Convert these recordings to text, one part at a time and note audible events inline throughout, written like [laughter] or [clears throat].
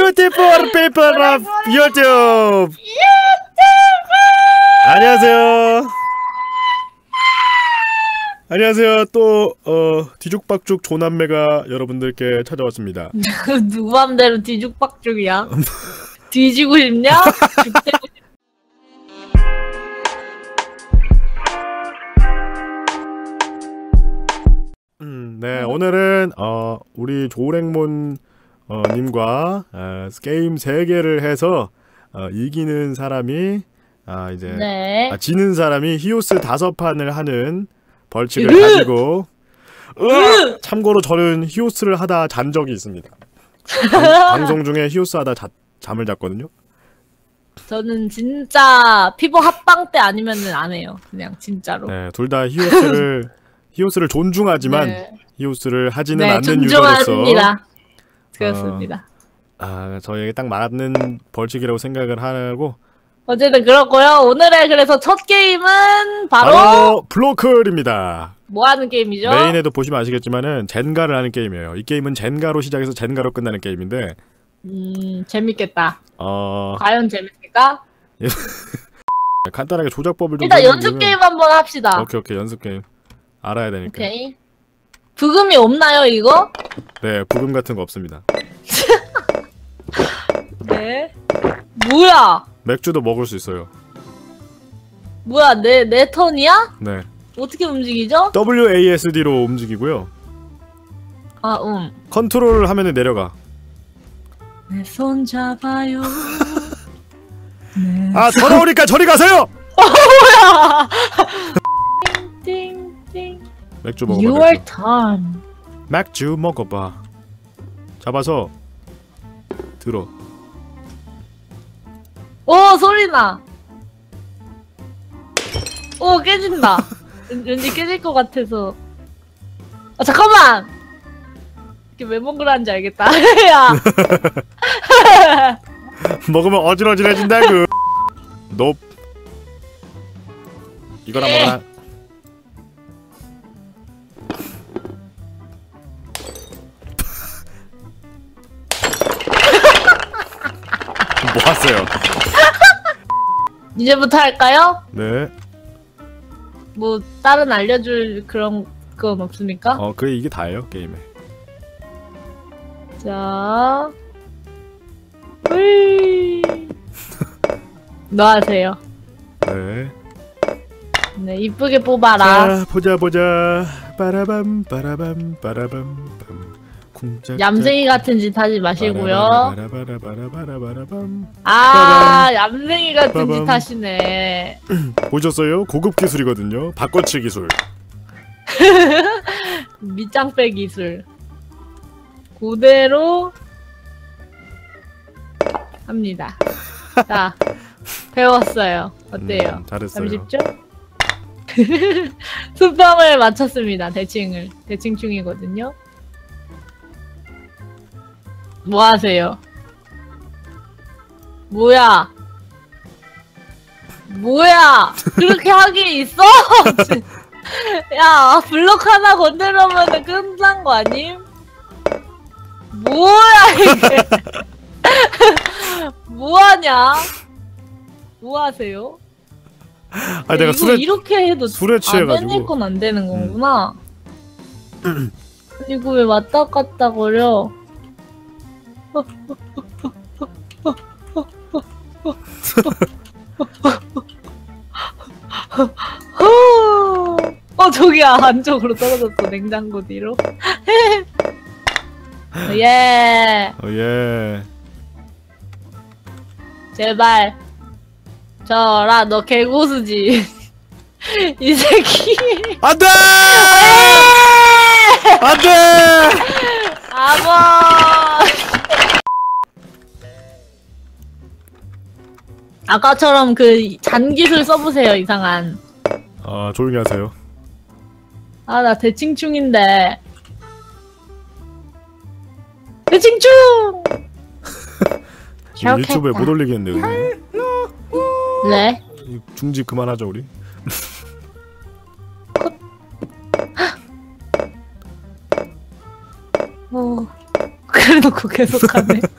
Beautiful people of YouTube. 안녕하세요. 안녕하세요. 또 어, 뒤죽박죽 조남매가 여러분들께 찾아왔습니다. [laughs] 누구 맘대로 뒤죽박죽이야? [laughs] 뒤지고 싶냐? 죽대고 싶- 음, 네, 오늘은 어, 우리 조랭몬 어, 님과 어, 게임 3개를 해서 어, 이기는 사람이 아, 이제 네. 아, 지는 사람이 히오스 다섯 판을 하는 벌칙을 으! 가지고 으아! 참고로 저는 히오스를 하다 잔 적이 있습니다. [laughs] 방, 방송 중에 히오스 하다 자, 잠을 잤거든요. 저는 진짜 피부 합방 때 아니면은 안 해요. 그냥 진짜로. 네, 둘 다 히오스를 [laughs] 히오스를 존중하지만 네. 히오스를 하지는 네, 않는 유저로서 존중합니다. 그렇습니다. 아, 저에게 딱 맞는 벌칙이라고 생각을 하고 어쨌든 그렇고요. 오늘의 그래서 첫 게임은 바로, 바로 블로클입니다. 뭐 하는 게임이죠? 메인에도 보시면 아시겠지만은 젠가를 하는 게임이에요. 이 게임은 젠가로 시작해서 젠가로 끝나는 게임인데 음, 재밌겠다. 어 과연 재밌을까? [laughs] 간단하게 조작법을 좀 일단 연습 게임 한번 합시다. 오케이 오케이 연습 게임 알아야 되니까. 오케이. 부금이 없나요, 이거? 네 부금 같은 거 없습니다. [laughs] 네. 뭐야? 맥주도 먹을 수 있어요. 뭐야, 내, 내 턴이야? 네 어떻게 움직이죠? WASD로 움직이고요. 아, 음. 컨트롤을 하면은 내려가. 내 손 잡아요. [laughs] 네. 아 더러우니까 저리 가세요. [laughs] 띵띵. 맥주 먹어봐. Your 맥주. turn. 맥주 먹어봐. 잡아서 들어. 오, 소리 나. 오, 깨진다. [laughs] 왠- 왠지 깨질 것 같아서. 아, 잠깐만! 이게 왜 먹으라는지 알겠다. [laughs] 야! [laughs] 먹으면 어질어질해진다고. 높. 이거나 먹어라. 뭐 하세요? 이제부터 할까요? 네. 뭐, 다른 알려줄 그런 건 없습니까? 어, 그 이게 다예요 게임에. 자. 으이. 너 하세요. 네. 네, 이쁘게 뽑아라. 자 보자 보자. 빠라밤 빠라밤 빠라밤 밤. 얌생이 같은 짓 하지 마시고요. 아, 얌생이 같은. 짓 하시네. [clears throat] 보셨어요? 고급 기술이거든요. 바꿔치 기술. [laughs] 밑장빼 기술. 그대로 합니다. 자, [laughs] 배웠어요. 어때요? 음, 잘했어요. 30초? 수평을 맞췄습니다. 대칭을. 대칭충이거든요. 뭐 하세요? 뭐야? 뭐야? 그렇게 하기 있어? [laughs] 야, 블록 하나 건드려면 끝난 거 아님? 뭐야, 이게? [laughs] 뭐하냐? 뭐 하세요? 아 내가 이거 술에 이렇게 해도 술에 취해가지고. 안 건안 되는 거구나. [clears throat] 이거 왜 왔다 갔다 거려? 어 저기야 안쪽으로 떨어졌어 냉장고 뒤로. [laughs] 예 어, 예. 제발 저라 너 개고수지 [laughs] 이 새끼. 안돼! 안돼! 아버. 아까처럼 그 잔기술 써보세요 이상한. 아 조용히 하세요. 아 나 대칭충인데. 대칭충. 유튜브에 못 올리겠는데 오늘. 네. 중지 그만하죠 우리. 뭐 그래 해놓고 계속하네. [laughs]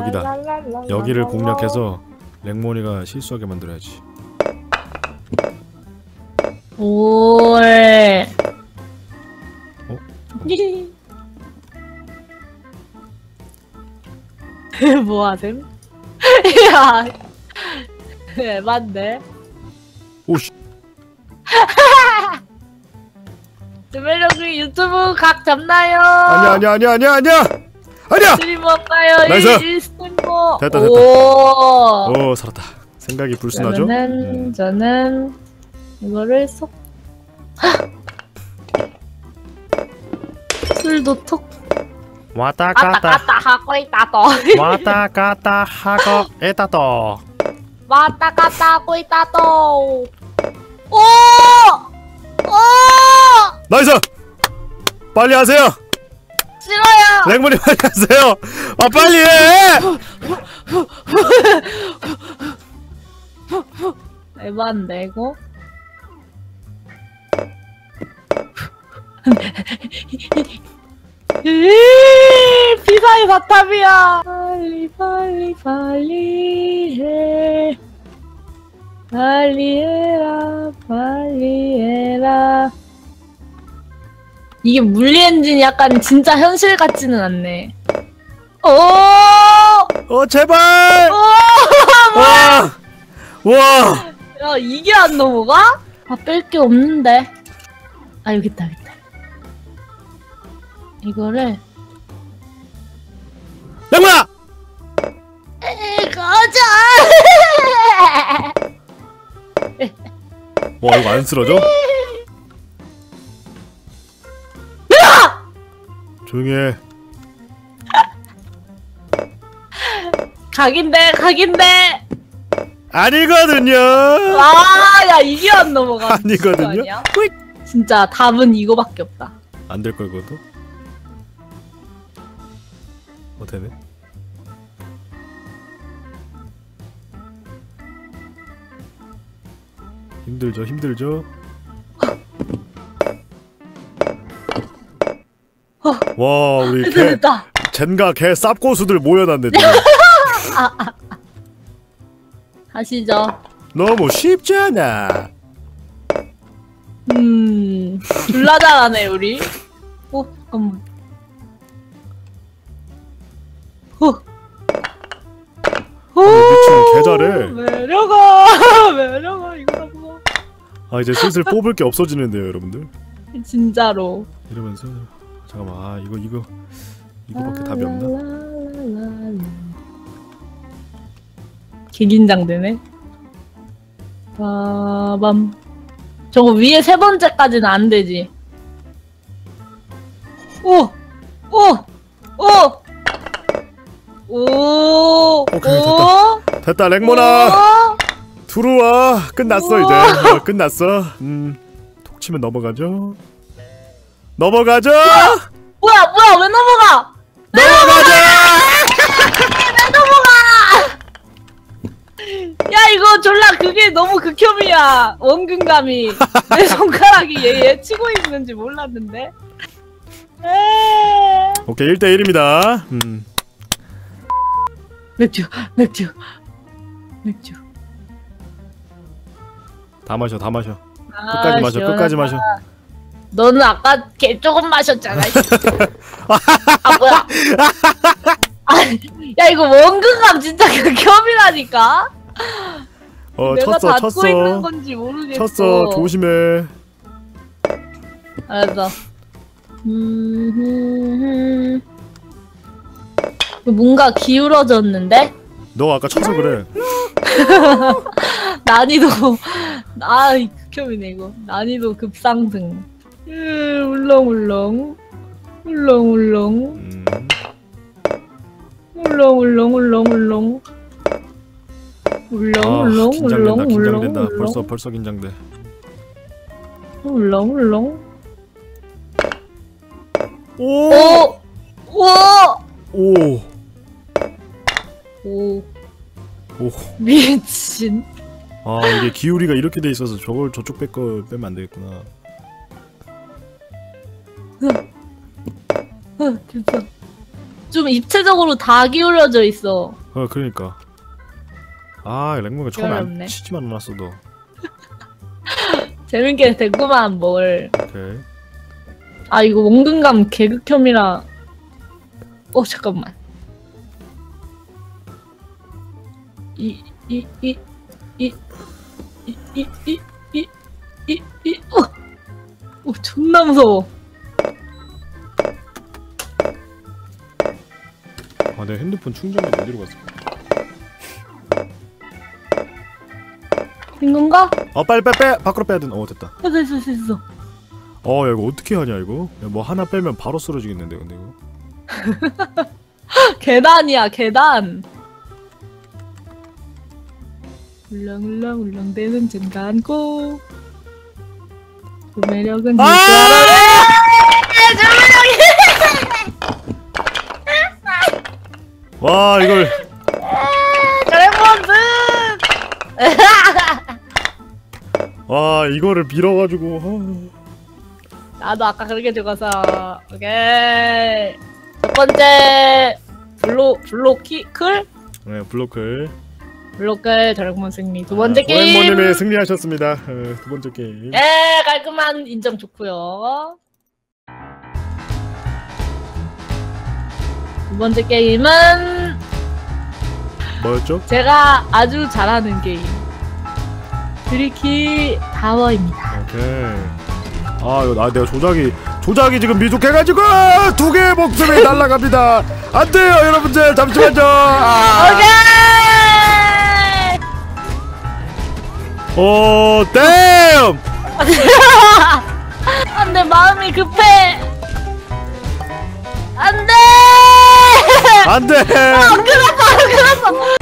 여기다. 여기를 공략해서 랭모니가 실수하게 만들어야지. 올. 어? [laughs] 뭐 하셈? [laughs] 야, 네, 맞네. 오씨. [laughs] 주멜로그 유튜브 각 잡나요? 아니야 아니야 아니야 아니야 아니야. 아니야. 스트리머인가요? Nice. 일- 일스트리머. 됐다, 됐다. 오. 오 살았다. 생각이 불순하죠? 그러면은 음. 저는 이거를 쏙. 술도 톡 왔다 갔다 하고 있다 또. [laughs] 왔다 갔다 하고 있다 또. 왔다 갔다 하고 있다 또. 오! 오! Nice. 빨리 하세요. 싫어요. 랭몬님 빨리 하세요. 아 빨리 해. 에반데 이거. 피사의 사탑이야. 빨리 빨리 빨리 해. 빨리 해라 빨리 해라. 이게 물리 엔진이 약간 진짜 현실 같지는 않네. 오! 어 제발. 오! [laughs] 와. 와. 야 이게 안 넘어가? 아 뺄 게 없는데 아 여기 있다 여기 있다 이거를 랭모야. 에이 [laughs] 와 이거 안 쓰러져? 조용히 해. 각인데 각인데 아니거든요. 아야 이게 안 넘어가 아니거든요. 진짜 답은 이거밖에 없다 안 될 걸 그것도. 어 되네. 힘들죠, 힘들죠. [laughs] 와, 우리 됐다 개, 됐다. 젠가 개 쌉고수들 모여놨네 지금. [laughs] 하시죠. 너무 쉽잖아. 음 졸라 잘하네 우리. 오 잠깐만. 오 오, 미친 개 잘해. 매력아 [laughs] 매력아 이거 뭐아 이제 슬슬 뽑을 게 없어지는데요, 여러분들. 진짜로. 이러면서 잠깐만, 아 이거 이거 이거밖에 답이 없나? 개긴장되네. 빠밤. 저거 위에 세 번째까지는 안 되지. 오! 오! 오! 오! 오케이, 오! 됐다, 랭모나. 오! 들어와 끝났어 우와. 이제 어, 끝났어 음 톡 치면 넘어가죠 넘어가죠? 뭐야, 뭐야, 왜 넘어가? 넘어가죠! [laughs] 야 이거 졸라 그게 너무 극혐이야. 원근감이. 내 [laughs] 손가락이 얘, 얘 치고 있는지 몰랐는데. 에이. 오케이 1대1입니다. 음. 맥주 맥주 맥주. 다 마셔 다 마셔. 아, 끝까지 마셔 시원하다. 끝까지 마셔 너는 아까 개 조금 마셨잖아 아 뭐야 [laughs] 아, 야 이거 원근감 진짜 극혐이라니까 어 내가 쳤어 닫고 있는 쳤어 건지 모르겠어 쳤어 조심해 알았어. 음, 뭔가 기울어졌는데? 너 아까 쳐서 그래 [laughs] 난이도, 아, 이 극혐이네, 이거. 난이도 급상승. 으, 울렁울렁. 울렁울렁. 음. 울렁울렁, 울렁울렁. 아 울렁울렁, 긴장된다 울렁, 긴장된다 울렁, 벌써 벌써 긴장돼 울렁울렁. 오! 오! 오! 오! 오. 오. 미친. 아 이게 기울이가 이렇게 돼 있어서 저걸 저쪽 뺄거 빼면 안 되겠구나 어, 됐어. 좀 입체적으로 다 기울여져 있어. 어 그러니까 아 랭모가 처음에 안 어렵네. 치지만 않았어도 재밌게 됐구만 뭘. 오케이 아 이거 원근감 개극혐이라. 어 잠깐만. 이 이 이 이 이 이 이 이 이 이 어. 어 존나 무서워. 아내 핸드폰 충전기 어디로 갔어. 된 건가? 어 빨리 빼 빼 밖으로 빼야 된다. 어 됐다. 어, 됐어 됐어 됐어. 어 야, 이거 어떻게 하냐 이거? 야, 뭐 하나 빼면 바로 쓰러지겠는데 근데 이거? [laughs] 계단이야 계단. 울렁울렁 울렁대는 젠간고. 그 매력은 아! 와 이걸. 드래곤즈 [laughs] 와 이거를 밀어가지고 어. 나도 아까 그렇게 죽어서 오케이. 첫 번째 블로 블로키 클? 네 블로클. 블로클 드래곤 승리. 두 번째 아, 게임 조랭몬님이 승리하셨습니다. 어, 두 번째 게임. 예 깔끔한 인정 좋고요 두 번째 게임은 뭐였죠? 제가 아주 잘하는 게임. 트리키 타워입니다. 오케이. 아 이거 나 내가 조작이 조작이 지금 미숙해가지고 두 개의 목숨이 날아갑니다. 안 돼요 여러분들. 잠시만요. 아. 오케이! 오 댐! 안돼 [laughs] 마음이 급해 안돼. 안 그랬어 안 그랬어.